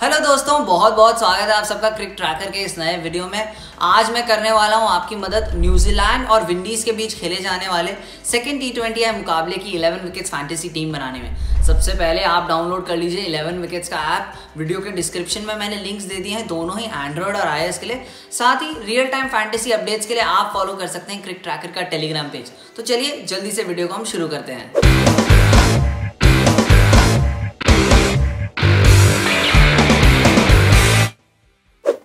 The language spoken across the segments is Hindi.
हेलो दोस्तों, बहुत बहुत स्वागत है आप सबका क्रिक ट्रैकर के इस नए वीडियो में। आज मैं करने वाला हूँ आपकी मदद न्यूजीलैंड और विंडीज के बीच खेले जाने वाले सेकेंड टी ट्वेंटी आई मुकाबले की 11 विकेट्स फैंटेसी टीम बनाने में। सबसे पहले आप डाउनलोड कर लीजिए 11 विकेट्स का ऐप वीडियो के डिस्क्रिप्शन में मैंने लिंक्स दे दिए हैं, दोनों ही एंड्रॉयड और आई के लिए। साथ ही रियल टाइम फैंटेसी अपडेट्स के लिए आप फॉलो कर सकते हैं क्रिक ट्रैकर का टेलीग्राम पेज तो चलिए, जल्दी से वीडियो को हम शुरू करते हैं।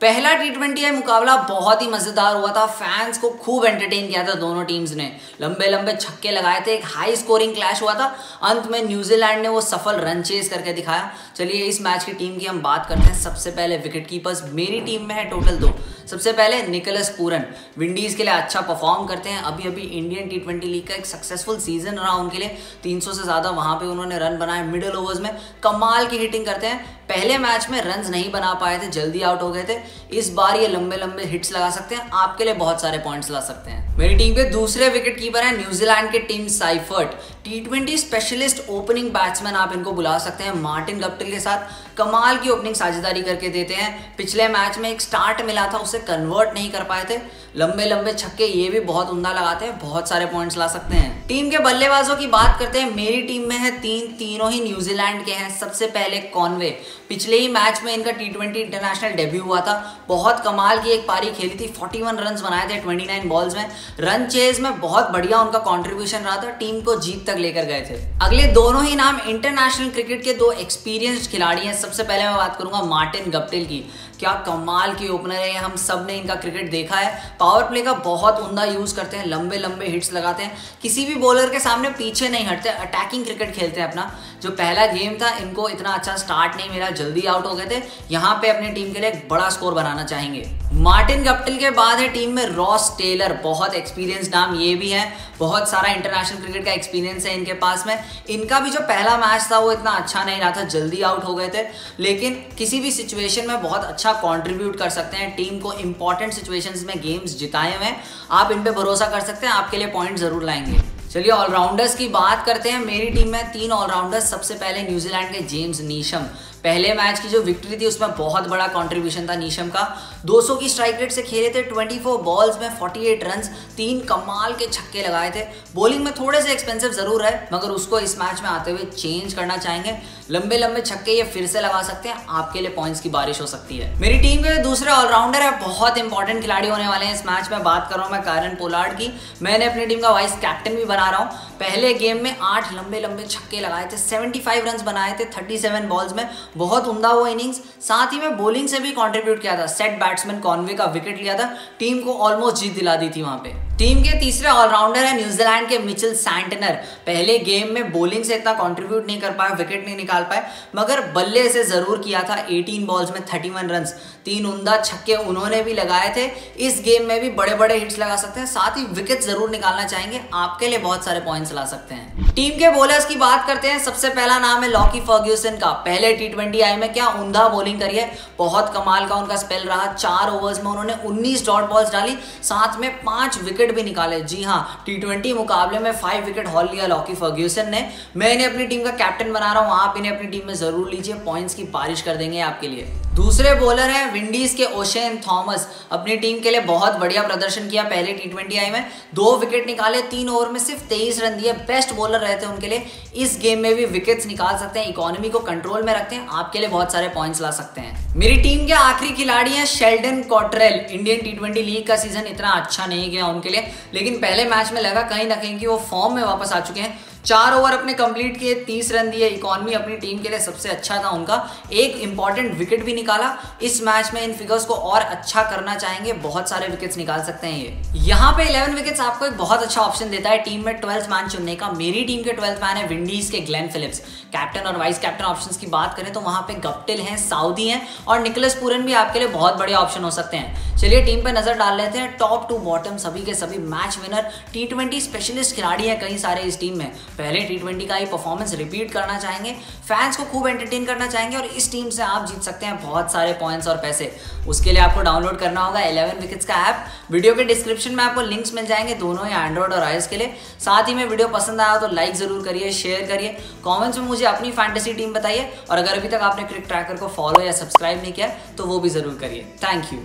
पहला टी ट्वेंटी मुकाबला बहुत ही मज़ेदार हुआ था। फैंस को खूब एंटरटेन किया था दोनों टीम्स ने। लंबे लंबे छक्के लगाए थे, एक हाई स्कोरिंग क्लैश हुआ था। अंत में न्यूजीलैंड ने वो सफल रन चेज करके दिखाया। चलिए, इस मैच की टीम की हम बात करते हैं। सबसे पहले विकेट कीपर्स मेरी टीम में है टोटल दो। सबसे पहले निकलस पूरन विंडीज के लिए अच्छा परफॉर्म करते हैं। अभी अभी इंडियन टी ट्वेंटी लीग का एक सक्सेसफुल सीज़न रहा उनके लिए। 300 से ज़्यादा वहाँ पे उन्होंने रन बनाए मिडिल ओवर्स में। कमाल की हिटिंग करते हैं। पहले मैच में रन नहीं बना पाए थे, जल्दी आउट हो गए थे। इस बार ये लंबे लंबे हिट्स लगा सकते हैं, आपके लिए बहुत सारे पॉइंट्स ला सकते हैं। मेरी टीम पे दूसरे विकेट कीपर है न्यूजीलैंड के team Seifert T twenty specialist opening batsman आप इनको बुला सकते हैं मार्टिन गप्टिल के साथ कमाल की ओपनिंग साझेदारी करके देते हैं। पिछले मैच में एक स्टार्ट मिला था, उसे कन्वर्ट नहीं कर पाए थे। लंबे लंबे छक्के ये भी बहुत उमदा लगाते हैं, बहुत सारे पॉइंट्स ला सकते हैं। टीम के बल्लेबाजों की बात करते हैं, मेरी टीम में है तीन, तीनों ही न्यूजीलैंड के हैं। सबसे पहले कॉनवे। पिछले ही मैच में इनका टी ट्वेंटी इंटरनेशनल डेब्यू हुआ था। बहुत कमाल की एक पारी खेली थी। 41 रन बनाए थे 29 बॉल्स में। रन चेज में बहुत बढ़िया उनका कॉन्ट्रीब्यूशन रहा था। टीम को जीत तक लेकर गए थे। अगले दोनों ही नाम इंटरनेशनल क्रिकेट के दो एक्सपीरियंस्ड खिलाड़ी हैं। सबसे पहले मैं बात करूँगा मार्टिन गप्टिल की। क्या कमाल की ओपनर है हम सबने इनका क्रिकेट देखा है। पावर प्ले का बहुत उमदा यूज़ करते हैं, लंबे लंबे हिट्स लगाते हैं। किसी भी बॉलर के सामने पीछे नहीं हटते अटैकिंग क्रिकेट खेलते हैं अपना। जो पहला गेम था, इनको इतना अच्छा स्टार्ट नहीं मिला, जल्दी आउट हो गए थे। यहाँ पे अपनी टीम के लिए एक बड़ा स्कोर बनाना चाहेंगे। मार्टिन गप्टिल के बाद है टीम में रॉस टेलर, बहुत एक्सपीरियंस नाम ये भी है, बहुत सारा इंटरनेशनल क्रिकेट का एक्सपीरियंस है इनके पास में। इनका भी जो पहला मैच था वो इतना अच्छा नहीं रहा था, जल्दी आउट हो गए थे, लेकिन किसी भी सिचुएशन में बहुत अच्छा कंट्रीब्यूट कर सकते हैं, टीम को इंपॉर्टेंट सिचुएशंस में गेम्स जिताए हुए आप इन पे भरोसा कर सकते हैं, आपके लिए पॉइंट ज़रूर लाएँगे। चलिए ऑलराउंडर्स की बात करते हैं। मेरी टीम में तीन ऑलराउंडर्स सबसे पहले न्यूजीलैंड के जेम्स नीशम पहले मैच की जो विक्ट्री थी, उसमें बहुत बड़ा कंट्रीब्यूशन था नीशम का। 200 की स्ट्राइक रेट से खेले थे 24 बॉल्स में 48 रन्स तीन कमाल के छक्के लगाए थे। बॉलिंग में थोड़े से एक्सपेंसिव ज़रूर है, मगर उसको इस मैच में आते हुए चेंज करना चाहेंगे। लंबे लंबे छक्के ये फिर से लगा सकते हैं, आपके लिए पॉइंट्स की बारिश हो सकती है। मेरी टीम के दूसरे ऑलराउंडर है, बहुत इंपॉर्टेंट खिलाड़ी होने वाले हैं। इस मैच में बात कर रहा हूँ मैं कारण पोलार्ड की। मैंने अपनी टीम का वाइस कैप्टन भी बना रहा हूँ। पहले गेम में आठ लंबे लंबे छक्के लगाए थे 75 रन्स बनाए थे 37 बॉल्स में। बहुत उमदा हुआ इनिंग्स साथ ही में बॉलिंग से भी कॉन्ट्रीब्यूट किया था। सेट बैट्समैन कॉन्वे का विकेट लिया था। टीम को ऑलमोस्ट जीत दिला दी थी वहाँ पे। टीम के तीसरे ऑलराउंडर है न्यूजीलैंड के मिचल सैंटनर। पहले गेम में बॉलिंग से इतना कंट्रीब्यूट नहीं कर पाए विकेट नहीं निकाल पाए, मगर बल्ले से ज़रूर किया था 18 बॉल्स में 31 रन्स तीन उमदा छक्के उन्होंने भी लगाए थे। इस गेम में भी बड़े बड़े हिट्स लगा सकते हैं, साथ ही विकेट ज़रूर निकालना चाहेंगे, आपके लिए बहुत सारे पॉइंट्स ला सकते हैं। टीम के बॉलर्स की बात करते हैं, सबसे पहला नाम है लॉकी फर्ग्यूसन का। पहले टी ट्वेंटी आई में क्या उमदा बॉलिंग करी है? बहुत कमाल का उनका स्पेल रहा। चार ओवर्स में उन्होंने उन्नीस डॉट बॉल्स डाली, साथ में पाँच विकेट भी निकाले। जी हाँ टी ट्वेंटी मुकाबले में फाइव विकेट हॉल लिया लॉकी फर्ग्यूसन ने। मैं इन्हें अपनी टीम का कैप्टन बना रहा हूँ, आप इन्हें अपनी टीम में ज़रूर लीजिए। पॉइंट्स की बारिश कर देंगे आपके लिए। दूसरे बॉलर हैं विंडीज के ओशेन थॉमस अपनी टीम के लिए बहुत बढ़िया प्रदर्शन किया पहले टी ट्वेंटी आई में। दो विकेट निकाले, तीन ओवर में सिर्फ़ तेईस रन दिए। बेस्ट बॉलर रहते हैं उनके लिए। इस गेम में भी विकेट्स निकाल सकते हैं इकोनॉमी को कंट्रोल में रखते हैं, आपके लिए बहुत सारे पॉइंट्स ला सकते हैं। मेरी टीम के आखिरी खिलाड़ी हैं Sheldon Cottrell Indian T twenty league का सीज़न इतना अच्छा नहीं गया उनके लिए, लेकिन पहले मैच में लगा कहीं ना कहीं कि वो फॉर्म में वापस आ चुके हैं। चार ओवर अपने कंप्लीट किए, तीस रन दिए, इकॉनमी अपनी टीम के लिए सबसे अच्छा था उनका। एक इंपॉर्टेंट विकेट भी निकाला। इस मैच में इन फिगर्स को और अच्छा करना चाहेंगे, बहुत सारे विकेट्स निकाल सकते हैं ये। यहाँ पे 11 विकेट्स आपको एक बहुत अच्छा ऑप्शन देता है टीम में ट्वेल्थ मैन चुनने का। मेरी टीम के ट्वेल्थ मैन है विंडीज के ग्लेन फिलिप्स कैप्टन और वाइस कैप्टन ऑप्शन की बात करें तो वहाँ पे गप्टिल हैं साउदी हैं और निकलस पूरन भी आपके लिए बहुत बड़े ऑप्शन हो सकते हैं। चलिए टीम पे नज़र डाल लेते हैं। टॉप टू बॉटम सभी के सभी मैच विनर टी स्पेशलिस्ट खिलाड़ी हैं कई सारे इस टीम में। पहले टी ट्वेंटी का ही परफॉर्मेंस रिपीट करना चाहेंगे फैंस को खूब एंटरटेन करना चाहेंगे और इस टीम से आप जीत सकते हैं बहुत सारे पॉइंट्स और पैसे। उसके लिए आपको डाउनलोड करना होगा इलेवन विकेट्स का ऐप वीडियो के डिस्क्रिप्शन में आपको लिंक्स मिल जाएँगे दोनों ही एंड्रॉइड और आइस के लिए। साथ ही में वीडियो पसंद आया तो लाइक ज़रूर करिए शेयर करिए। कॉमेंट्स में मुझे अपनी फैंटेसी टीम बताइए और अगर अभी तक आपने क्रिक ट्रैकर को फॉलो या सब्सक्राइब नहीं किया तो वो भी ज़रूर करिए। Thank you